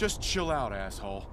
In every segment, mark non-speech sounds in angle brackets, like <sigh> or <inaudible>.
Just chill out, asshole.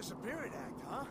Disappearing act, huh?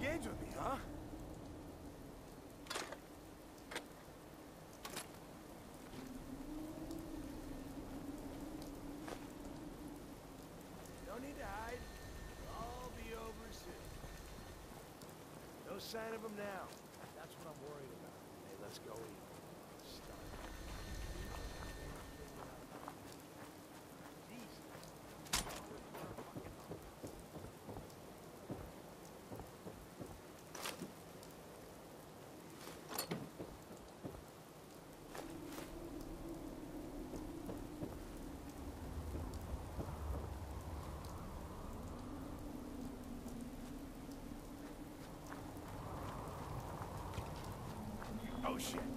Games with me, huh? No need to hide. It'll all be over soon. No sign of him now. <laughs> That's what I'm worried about. Shit.